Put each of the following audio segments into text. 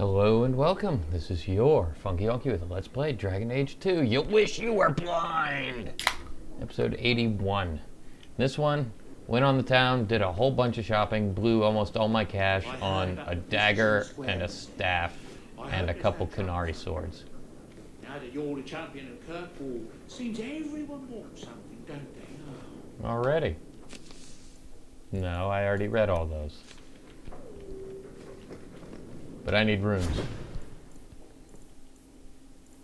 Hello and welcome. This is your Funky Honky with a Let's Play Dragon Age 2. You wish you were blind! Episode 81. This one, went on the town, did a whole bunch of shopping, blew almost all my cash on a dagger and a staff and a couple Qunari swords. Now that you're the champion of Kirkwall, seems everyone wants something, don't they? Already. No, I already read all those. But I need runes.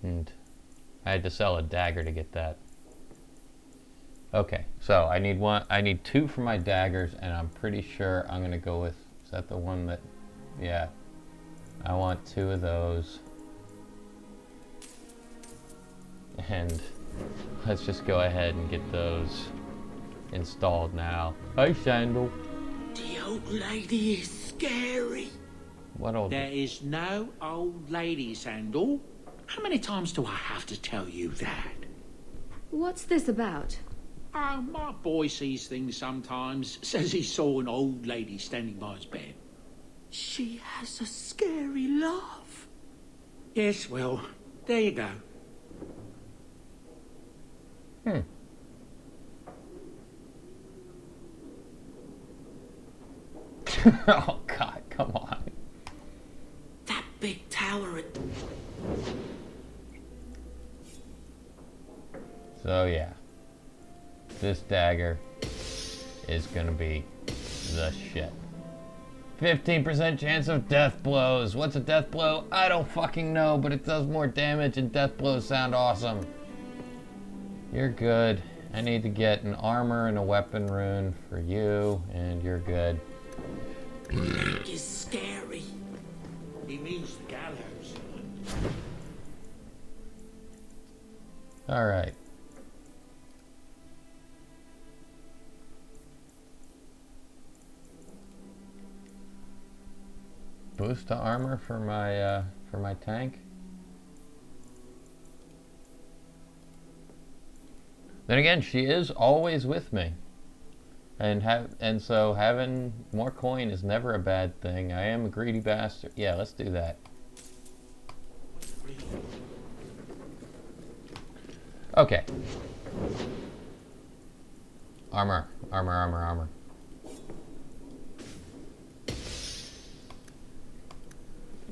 And I had to sell a dagger to get that. Okay, so I need one I need two for my daggers and I'm pretty sure I'm gonna go with is that the one that yeah. I want two of those. And let's just go ahead and get those installed now. Hi Sandal. The old lady is scary. What old There is no old lady, Sandal. How many times do I have to tell you that? What's this about? Oh, my boy sees things sometimes. Says he saw an old lady standing by his bed. She has a scary laugh. Yes, well, there you go. Hmm. oh god, come on. That big tower. At... So Oh, yeah. This dagger is gonna be the shit. 15% chance of death blows. What's a death blow? I don't fucking know, but it does more damage and death blows sound awesome. You're good. I need to get an armor and a weapon rune for you, and you're good. is scary. He means the gallows. Alright. Boost to armor for my uh, for my tank. Then again, she is always with me. And have and so having more coin is never a bad thing. I am a greedy bastard. Yeah, let's do that. Okay. Armor, armor, armor, armor.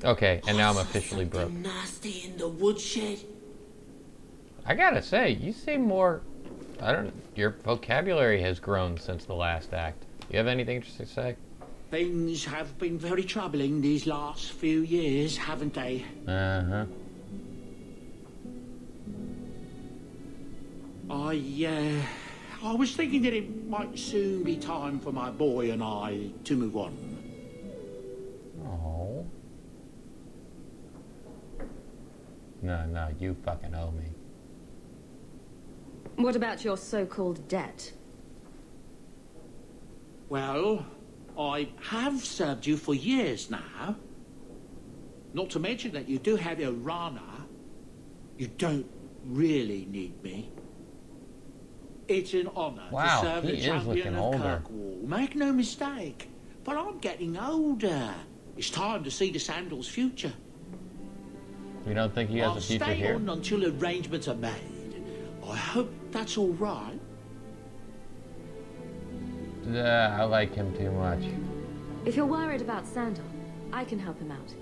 Okay, and now I'm officially broke. Nasty in the woodshed. I gotta say, you seem more. I don't. Your vocabulary has grown since the last act. You have anything interesting to say? Things have been very troubling these last few years, haven't they? Uh huh. I, uh, I was thinking that it might soon be time for my boy and I to move on. No, no, you fucking owe me. What about your so-called debt? Well, I have served you for years now. Not to mention that you do have your Rana. You don't really need me. It's an honor Wow, to serve the champion of older. Kirkwall. Make no mistake, but I'm getting older. It's time to see the Sandals' future. You don't think he has I'll a future stay here? on until arrangements are made. I hope that's all right. Yeah, I like him too much. If you're worried about Sandal, I can help him out.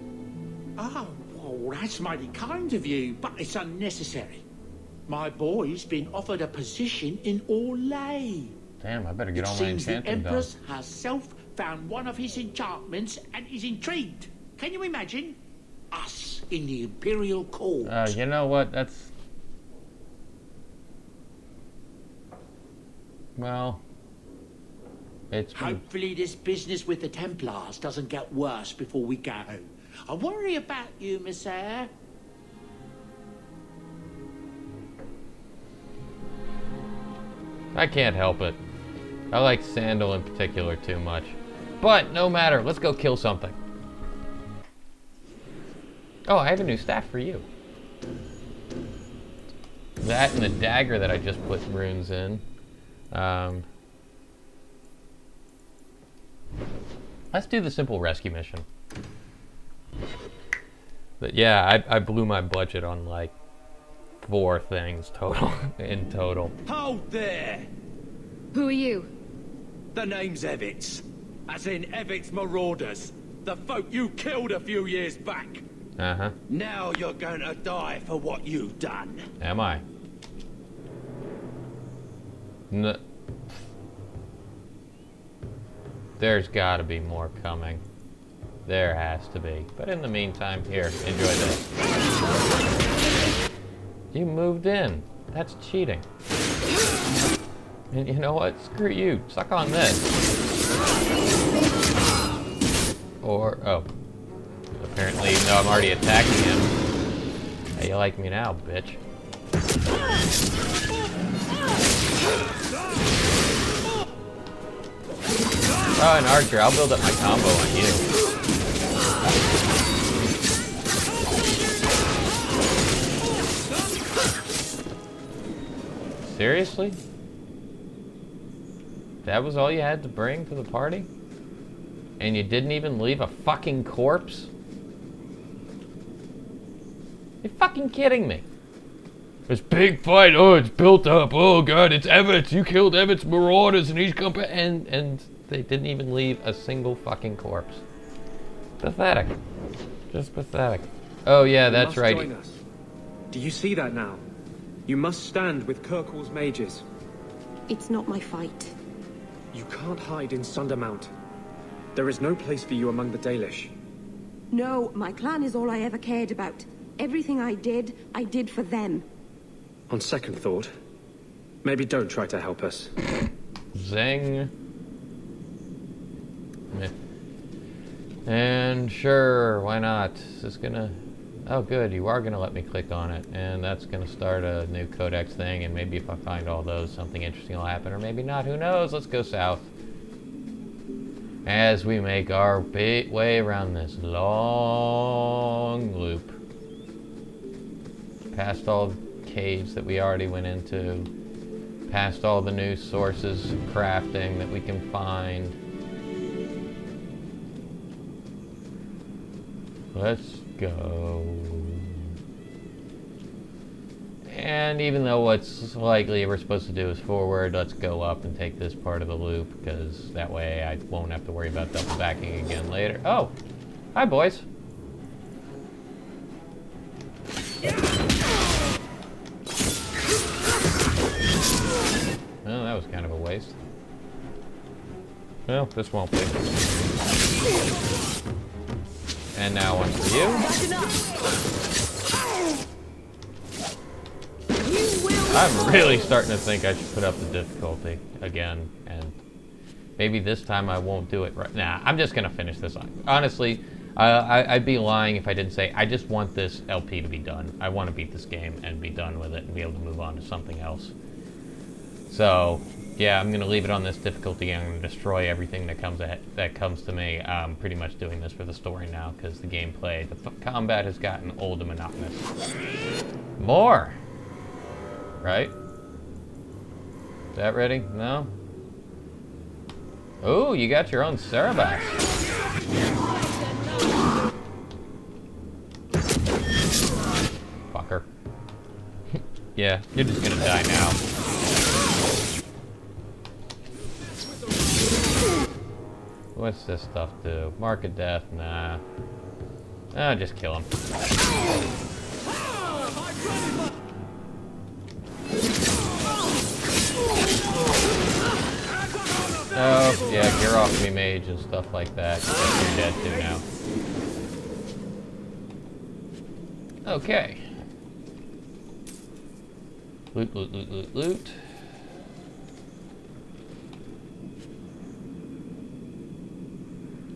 Oh, well, that's mighty kind of you, but it's unnecessary. My boy's been offered a position in Orlais. Damn, I better get It all my seems the enchanting done. Empress herself found one of his enchantments and is intrigued. Can you imagine? Us in the Imperial Court. Uh, you know what? That's. Well. It's. Hopefully this business with the Templars doesn't get worse before we go. I worry about you, Messere. I can't help it. I like Sandal in particular too much. But no matter, let's go kill something. Oh, I have a new staff for you. That and the dagger that I just put runes in. Um, let's do the simple rescue mission. But yeah, I, I blew my budget on like four things total in total. Hold there! Who are you? The name's Evitz. As in Evitz Marauders. The folk you killed a few years back. Uh huh. Now you're going to die for what you've done. Am I? N There's got to be more coming. There has to be. But in the meantime, here, enjoy this. You moved in. That's cheating. And you know what? Screw you. Suck on this. Or, oh. Apparently, even though I'm already attacking him. How you like me now, bitch? Oh, an archer. I'll build up my combo on you. Seriously? That was all you had to bring to the party? And you didn't even leave a fucking corpse? You're fucking kidding me. This big fight, oh, it's built up. Oh god, it's Evans. You killed Evans Marauders and he's come and and they didn't even leave a single fucking corpse. Pathetic. Just pathetic. Oh yeah, You that's right. Join us. Do you see that now? You must stand with Kirkwall's mages. It's not my fight. You can't hide in Sundermount. There is no place for you among the Dalish. No, my clan is all I ever cared about. Everything I did, I did for them. On second thought, maybe don't try to help us. Zing. Meh. And sure, why not? This Is this gonna... Oh good, you are gonna let me click on it. And that's gonna start a new codex thing, and maybe if I find all those, something interesting will happen, or maybe not, who knows? Let's go south. As we make our way around this long loop. Past all the caves that we already went into past all the new sources of crafting that we can find. Let's go. And even though what's likely we're supposed to do is forward, let's go up and take this part of the loop, because that way I won't have to worry about double backing again later. Oh! Hi, boys. Was kind of a waste. Well, this won't be. And now one for you. I'm really starting to think I should put up the difficulty again, and maybe this time I won't do it right. Nah, I'm just gonna finish this. Honestly, uh, I, I'd be lying if I didn't say I just want this LP to be done. I want to beat this game and be done with it and be able to move on to something else. So, yeah, I'm gonna leave it on this difficulty. I'm gonna destroy everything that comes ahead, that comes to me. I'm pretty much doing this for the story now because the gameplay, the combat has gotten old and monotonous. More, right? Is that ready? No. Oh, you got your own Cerebax. Fucker. yeah, you're just gonna die now. What's this stuff do? Mark of death? Nah. Ah, just kill him. Oh, yeah, gear off me mage and stuff like that. You're dead too now. Okay. Loot, loot, loot, loot, loot.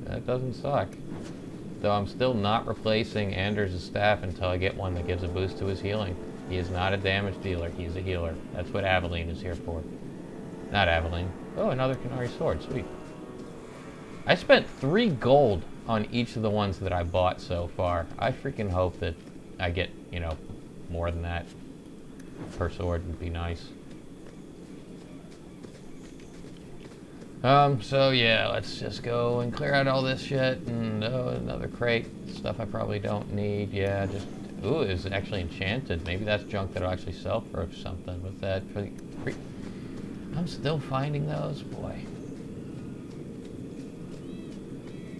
That doesn't suck. Though I'm still not replacing Anders' staff until I get one that gives a boost to his healing. He is not a damage dealer, he's a healer. That's what Aveline is here for. Not Aveline. Oh, another Qunari sword, sweet. I spent three gold on each of the ones that I bought so far. I freaking hope that I get, you know, more than that per sword would be nice. Um, so yeah, let's just go and clear out all this shit and oh, another crate. Stuff I probably don't need. Yeah, just ooh, it's actually enchanted. Maybe that's junk that'll actually sell for something. With that I'm still finding those, boy.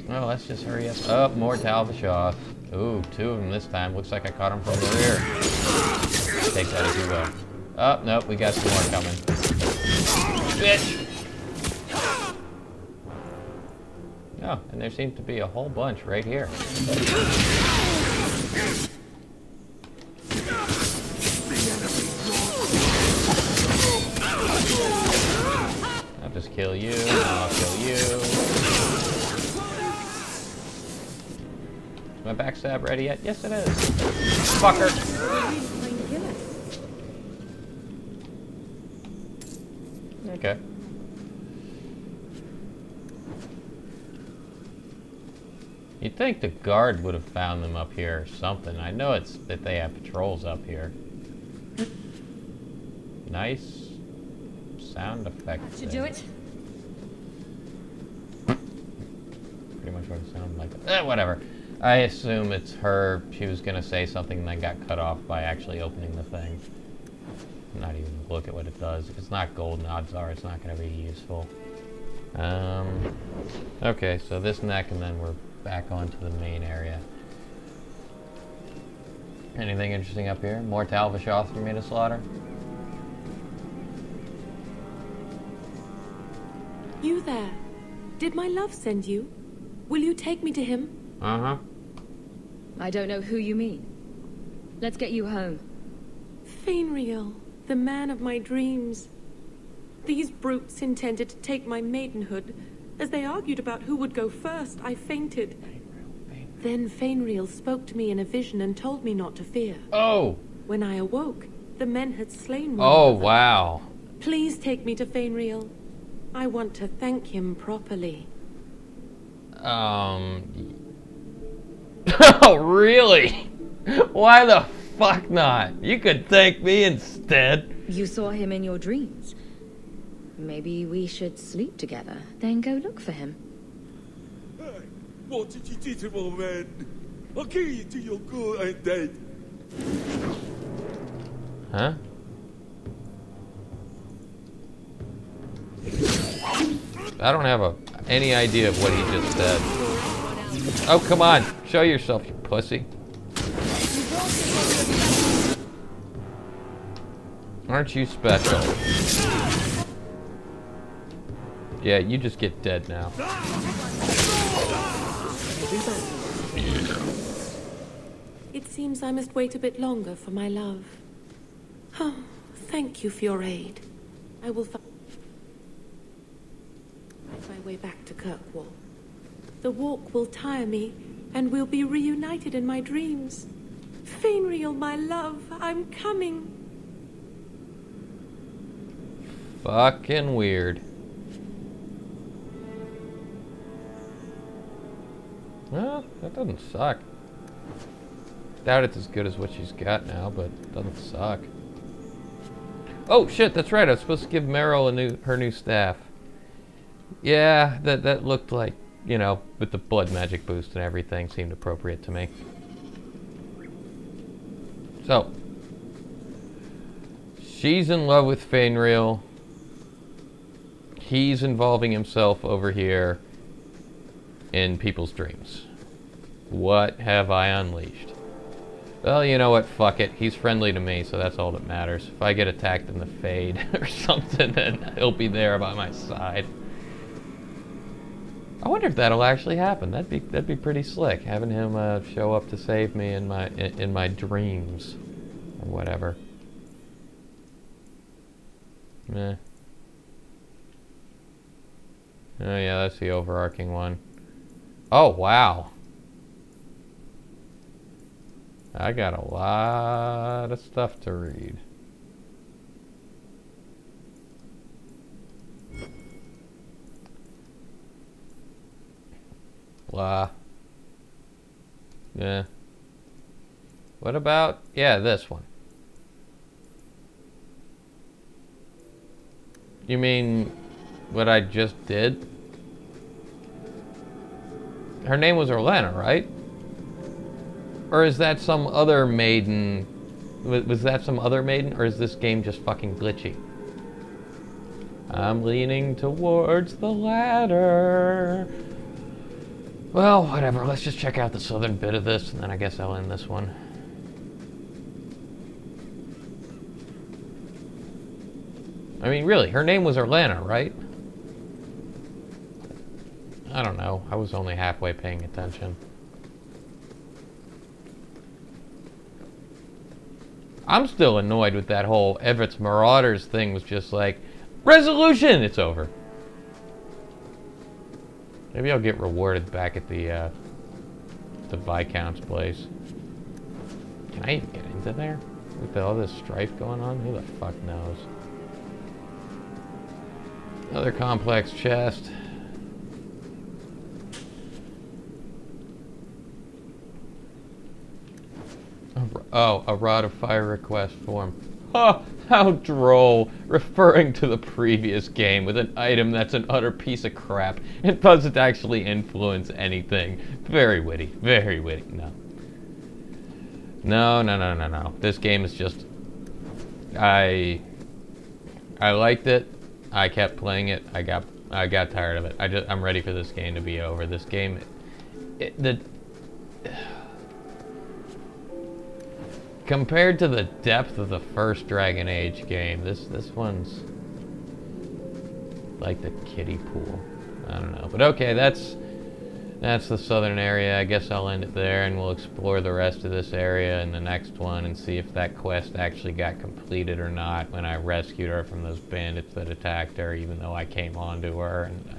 Well, let's just hurry up. Oh, more Tal-Vashoth. Ooh, two of them this time. Looks like I caught them from the rear. Take that as you will. Oh, nope, we got some more coming. Bitch! Oh, and there seems to be a whole bunch right here. I'll just kill you, I'll kill you. Is my backstab ready yet? Yes, it is. Fucker! Oh okay. You'd think the guard would have found them up here or something. I know it's that they have patrols up here. Nice sound effect. Should there. do it. Pretty much what it sounded like. Eh, whatever. I assume it's her. She was gonna say something and then got cut off by actually opening the thing. Not even look at what it does. If it's not golden, odds are it's not gonna be useful. Um. Okay, so this neck, and then we're back onto the main area. Anything interesting up here? More Tal-Vashoth for me to slaughter? You there. Did my love send you? Will you take me to him? Uh huh. I don't know who you mean. Let's get you home. Feynriel, the man of my dreams. These brutes intended to take my maidenhood. As they argued about who would go first, I fainted. Then Feynriel spoke to me in a vision and told me not to fear. Oh! When I awoke, the men had slain one Oh, another. wow. Please take me to Feynriel. I want to thank him properly. Um. Oh, really? Why the fuck not? You could thank me instead. You saw him in your dreams. Maybe we should sleep together, then go look for him. Hey, what did you do to my man? I'll kill you till you're good and dead. Huh? I don't have a, any idea of what he just said. Oh, come on. Show yourself, you pussy. Aren't you special? Yeah, you just get dead now. It seems I must wait a bit longer for my love. Oh, thank you for your aid. I will find my way back to Kirkwall. The walk will tire me, and we'll be reunited in my dreams. Feynriel, my love, I'm coming. Fucking weird. Well, that doesn't suck. Doubt it's as good as what she's got now, but it doesn't suck. Oh shit, that's right. I was supposed to give Merrill a new her new staff. Yeah, that that looked like you know with the blood magic boost and everything seemed appropriate to me. So she's in love with Feynriel. He's involving himself over here in people's dreams. What have I unleashed? Well, you know what? Fuck it. He's friendly to me, so that's all that matters. If I get attacked in the fade or something, then he'll be there by my side. I wonder if that'll actually happen. That'd be that'd be pretty slick, having him uh, show up to save me in my in, in my dreams, or whatever. Meh. Oh yeah, that's the overarching one. Oh wow. I got a lot of stuff to read. Blah. Yeah. What about, yeah, this one. You mean what I just did? Her name was Orlena, right? Or is that some other maiden? Was that some other maiden, or is this game just fucking glitchy? I'm leaning towards the ladder. Well, whatever. Let's just check out the southern bit of this, and then I guess I'll end this one. I mean, really, her name was Orlana, right? I don't know. I was only halfway paying attention. I'm still annoyed with that whole Everett's Marauders thing was just like, resolution! It's over. Maybe I'll get rewarded back at the, uh, the Viscount's place. Can I even get into there? With all this strife going on? Who the fuck knows? Another complex chest. A r- Oh, a rod of fire request form. Ha! How droll! Referring to the previous game with an item that's an utter piece of crap. It doesn't actually influence anything. Very witty. Very witty. No. No, no, no, no, no. This game is just. I. I liked it. I kept playing it. I got. I got tired of it. I just. I'm ready for this game to be over. This game. It, the. Compared to the depth of the first Dragon Age game, this this one's like the kiddie pool. I don't know, but okay, that's that's the southern area. I guess I'll end it there, and we'll explore the rest of this area in the next one and see if that quest actually got completed or not when I rescued her from those bandits that attacked her, even though I came onto her. And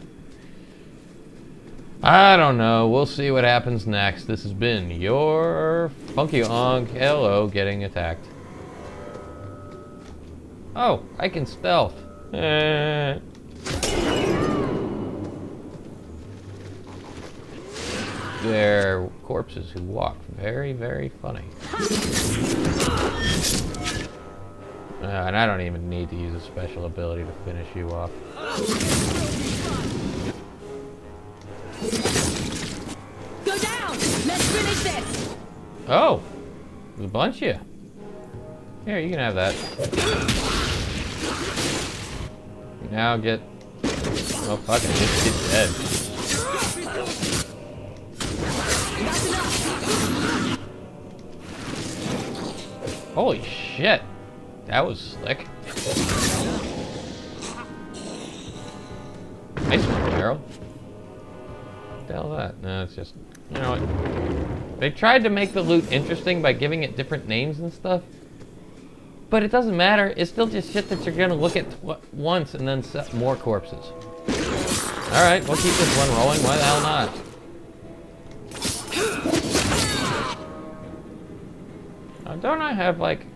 I don't know. We'll see what happens next. This has been your Funky Onk. Hello, getting attacked. Oh, I can stealth. Eh. They're corpses who walk. Very, very funny. Uh, and I don't even need to use a special ability to finish you off. Go down! Let's finish this! Oh, there's a bunch you. Here, you can have that. Now get. Oh fuck it, just get dead. Holy shit, that was slick. Nice one, Gerald. The hell that? No, it's just, you know what? They tried to make the loot interesting by giving it different names and stuff. But it doesn't matter. It's still just shit that you're gonna look at once and then set more corpses. All right, we'll keep this one rolling. Why the hell not? Uh, don't I have like?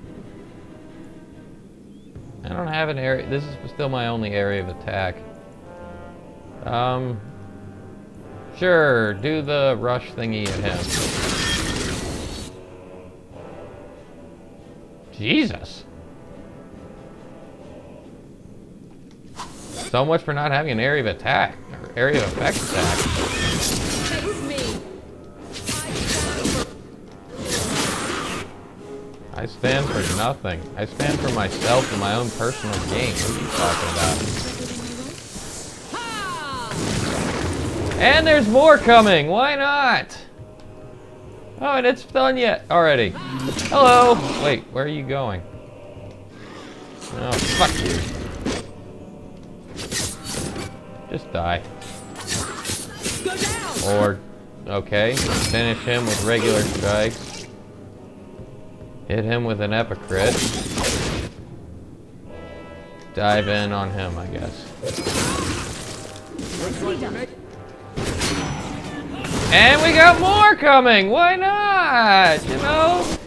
I don't have an area. This is still my only area of attack. Um. Sure, do the rush thingy at him. Jesus. So much for not having an area of attack, or area of effect attack. I stand for nothing. I stand for myself and my own personal gain. What are you talking about? And there's more coming. Why not? Oh, and it's done yet already. Hello. Wait, where are you going? Oh, fuck you. Just die. Or, okay, finish him with regular strikes. Hit him with an epicrit. Dive in on him, I guess. And we got more coming! Why not? You know?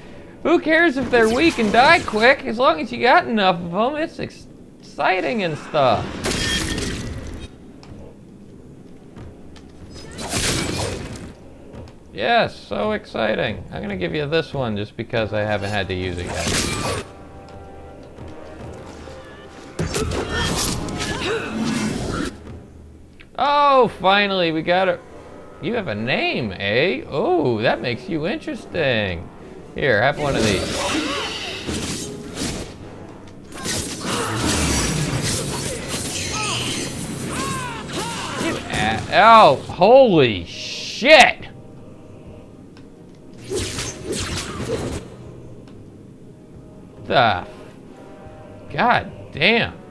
Who cares if they're weak and die quick? As long as you got enough of them, it's ex- exciting and stuff. Yes, so exciting. I'm gonna give you this one just because I haven't had to use it yet. Oh, finally, we got it. You have a name, eh? Oh, that makes you interesting. Here, have one of these. Oh, holy shit! The God damn.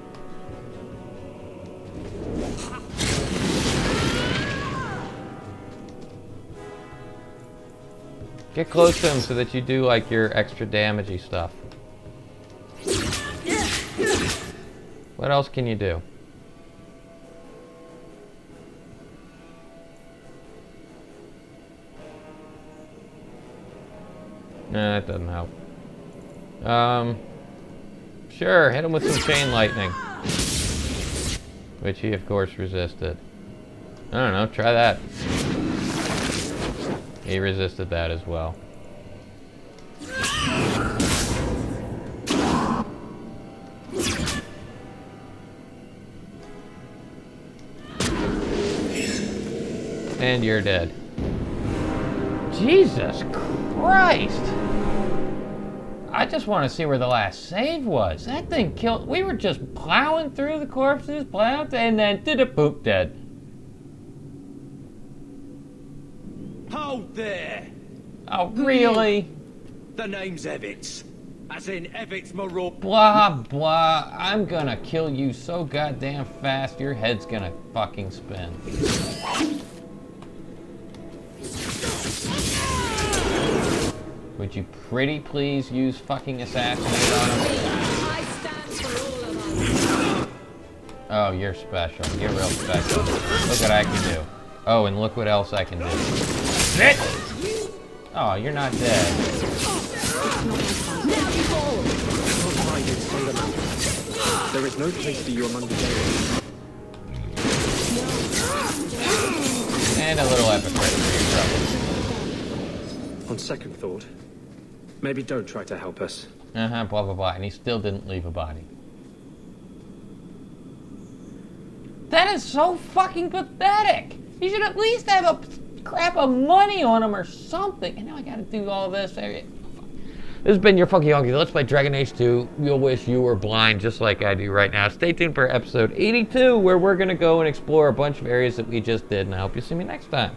Get close to him so that you do like your extra damagey stuff. What else can you do? Nah, that doesn't help. Um, sure, hit him with some chain lightning. Which he, of course, resisted. I don't know, try that. He resisted that as well. And you're dead. Jesus Christ! I just want to see where the last save was. That thing killed. We were just plowing through the corpses, plowing, and then did a poop dead. Hold there! Oh, really? The name's Evitz. As in Evitz Marauder. Blah, blah. I'm gonna kill you so goddamn fast, your head's gonna fucking spin. Would you pretty please use fucking assassinate on him? I stand for all of us. Oh, you're special. You're real special. Look what I can do. Oh, and look what else I can do. Oh, you're not dead. Now you fall. Can't hide in Sundermount. There is no place for you among the Dalish. And a little epic credit for your trouble. On second thought, maybe don't try to help us. Uh huh, blah, blah, blah. And he still didn't leave a body. That is so fucking pathetic. You should at least have a crap of money on them or something. And now I gotta do all this. This has been your Funky Honky. Let's play Dragon Age 2. You'll wish you were blind just like I do right now. Stay tuned for episode 82, where we're gonna go and explore a bunch of areas that we just did. And I hope you see me next time.